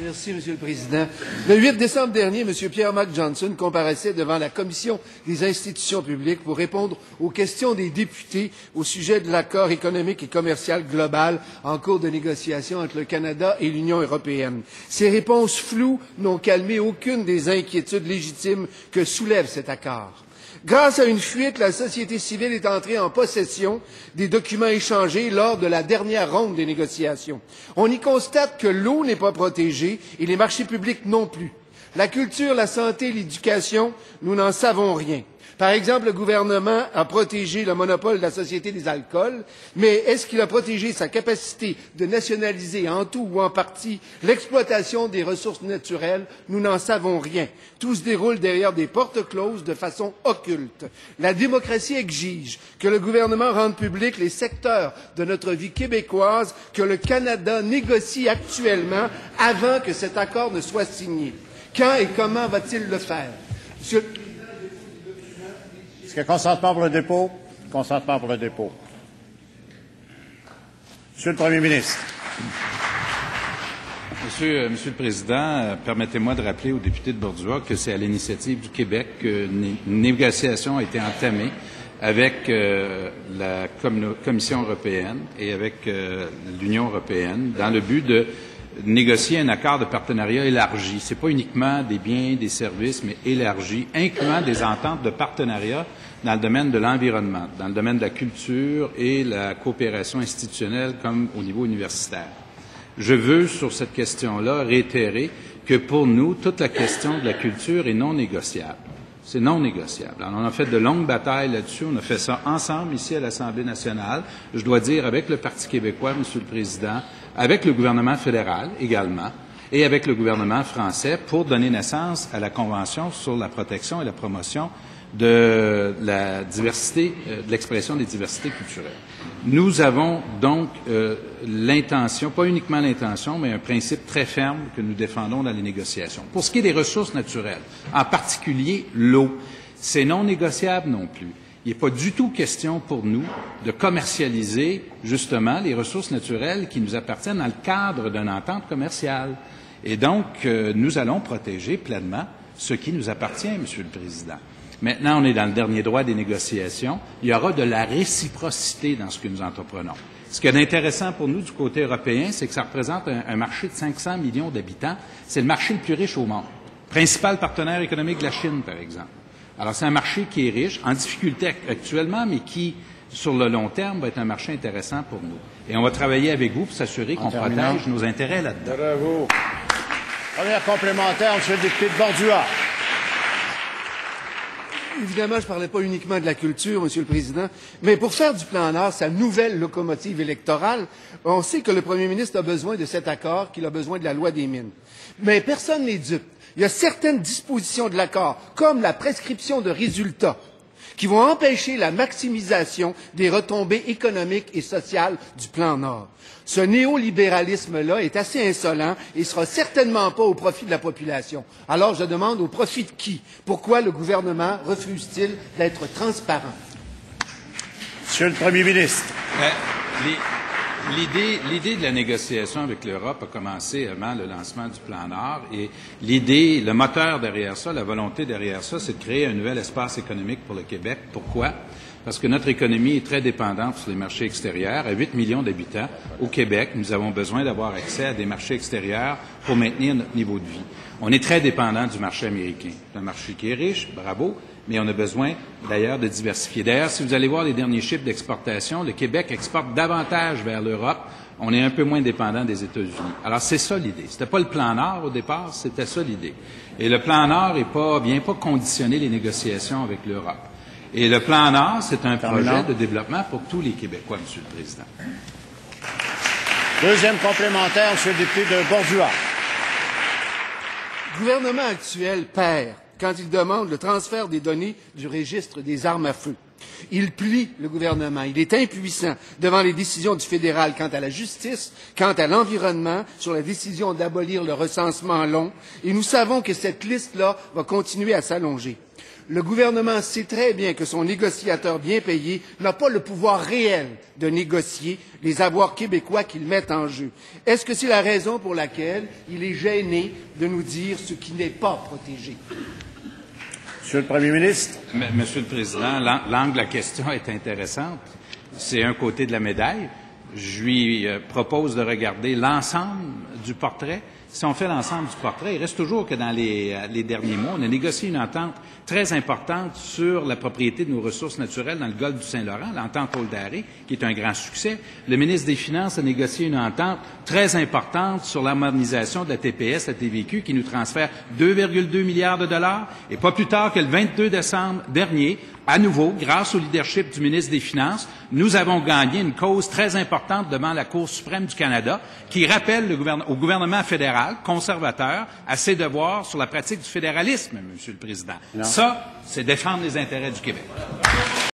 Merci, Monsieur le Président. Le 8 décembre dernier, M. Pierre Mac Johnson comparaissait devant la Commission des institutions publiques pour répondre aux questions des députés au sujet de l'accord économique et commercial global en cours de négociation entre le Canada et l'Union européenne. Ces réponses floues n'ont calmé aucune des inquiétudes légitimes que soulève cet accord. Grâce à une fuite, la société civile est entrée en possession des documents échangés lors de la dernière ronde des négociations. On y constate que l'eau n'est pas protégée et les marchés publics non plus. La culture, la santé, l'éducation, nous n'en savons rien. Par exemple, le gouvernement a protégé le monopole de la Société des alcools, mais est-ce qu'il a protégé sa capacité de nationaliser en tout ou en partie l'exploitation des ressources naturelles? Nous n'en savons rien. Tout se déroule derrière des portes closes de façon occulte. La démocratie exige que le gouvernement rende public les secteurs de notre vie québécoise que le Canada négocie actuellement avant que cet accord ne soit signé. Quand et comment va-t-il le faire? Monsieur... Est-ce qu'il y a consentement pour le dépôt? Consentement pour le dépôt. Monsieur le Premier ministre. Monsieur, Monsieur le Président, euh, permettez-moi de rappeler aux députés de Bordua que c'est à l'initiative du Québec qu'une négociation a été entamée avec euh, la Commission européenne et avec euh, l'Union européenne dans le but de négocier un accord de partenariat élargi. Ce n'est pas uniquement des biens, des services, mais élargi, incluant des ententes de partenariat dans le domaine de l'environnement, dans le domaine de la culture et la coopération institutionnelle comme au niveau universitaire. Je veux, sur cette question-là, réitérer que pour nous, toute la question de la culture est non négociable. C'est non négociable. Alors, on a fait de longues batailles là-dessus. On a fait ça ensemble ici à l'Assemblée nationale. Je dois dire avec le Parti québécois, Monsieur le Président, avec le gouvernement fédéral également, et avec le gouvernement français pour donner naissance à la Convention sur la protection et la promotion de la diversité, euh, de l'expression des diversités culturelles. Nous avons donc euh, l'intention, pas uniquement l'intention, mais un principe très ferme que nous défendons dans les négociations. Pour ce qui est des ressources naturelles, en particulier l'eau, c'est non négociable non plus. Il n'est pas du tout question pour nous de commercialiser justement les ressources naturelles qui nous appartiennent dans le cadre d'une entente commerciale. Et donc, euh, nous allons protéger pleinement ce qui nous appartient, Monsieur le Président. Maintenant, on est dans le dernier droit des négociations. Il y aura de la réciprocité dans ce que nous entreprenons. Ce qui est intéressant pour nous du côté européen, c'est que ça représente un, un marché de 500 millions d'habitants. C'est le marché le plus riche au monde. Principal partenaire économique de la Chine, par exemple. Alors, c'est un marché qui est riche, en difficulté actuellement, mais qui, sur le long terme, va être un marché intéressant pour nous. Et on va travailler avec vous pour s'assurer qu'on protège nos intérêts là-dedans. Bravo. Première complémentaire, M. le député de Bordua. Évidemment, je ne parlais pas uniquement de la culture, Monsieur le Président, mais pour faire du plan Nord sa nouvelle locomotive électorale, on sait que le Premier ministre a besoin de cet accord, qu'il a besoin de la loi des mines. Mais personne n'est dupe. Il y a certaines dispositions de l'accord, comme la prescription de résultats, qui vont empêcher la maximisation des retombées économiques et sociales du plan Nord. Ce néolibéralisme-là est assez insolent et sera certainement pas au profit de la population. Alors je demande au profit de qui? Pourquoi le gouvernement refuse-t-il d'être transparent? Monsieur le Premier ministre. Euh, les... L'idée, de la négociation avec l'Europe a commencé avant le lancement du plan Nord et l'idée, le moteur derrière ça, la volonté derrière ça, c'est de créer un nouvel espace économique pour le Québec. Pourquoi? Parce que notre économie est très dépendante sur les marchés extérieurs. À 8 millions d'habitants au Québec, nous avons besoin d'avoir accès à des marchés extérieurs pour maintenir notre niveau de vie. On est très dépendant du marché américain. Un marché qui est riche, bravo, mais on a besoin d'ailleurs de diversifier. D'ailleurs, si vous allez voir les derniers chiffres d'exportation, le Québec exporte davantage vers l'Europe. On est un peu moins dépendant des États-Unis. Alors, c'est ça l'idée. C'était pas le plan Nord au départ, c'était ça l'idée. Et le plan Nord est pas, vient pas conditionner les négociations avec l'Europe. Et le plan Nord, c'est un projet de développement pour tous les Québécois, Monsieur le Président. Deuxième complémentaire, Monsieur le député de Bordua. Le gouvernement actuel perd quand il demande le transfert des données du registre des armes à feu. Il plie le gouvernement. Il est impuissant devant les décisions du fédéral quant à la justice, quant à l'environnement, sur la décision d'abolir le recensement long. Et nous savons que cette liste-là va continuer à s'allonger. Le gouvernement sait très bien que son négociateur bien payé n'a pas le pouvoir réel de négocier les avoirs québécois qu'il met en jeu. Est-ce que c'est la raison pour laquelle il est gêné de nous dire ce qui n'est pas protégé? Monsieur le Premier ministre. Monsieur le Président, l'angle de la question est intéressante. C'est un côté de la médaille. Je lui euh, propose de regarder l'ensemble du portrait si on fait l'ensemble du portrait, il reste toujours que dans les, euh, les, derniers mois, on a négocié une entente très importante sur la propriété de nos ressources naturelles dans le golfe du Saint-Laurent, l'entente Oldari, qui est un grand succès. Le ministre des Finances a négocié une entente très importante sur la modernisation de la TPS, la TVQ, qui nous transfère 2,2 milliards de dollars. Et pas plus tard que le 22 décembre dernier, à nouveau, grâce au leadership du ministre des Finances, nous avons gagné une cause très importante devant la Cour suprême du Canada qui rappelle le au gouvernement fédéral, conservateur, à ses devoirs sur la pratique du fédéralisme, Monsieur le Président. Ça, c'est défendre les intérêts du Québec.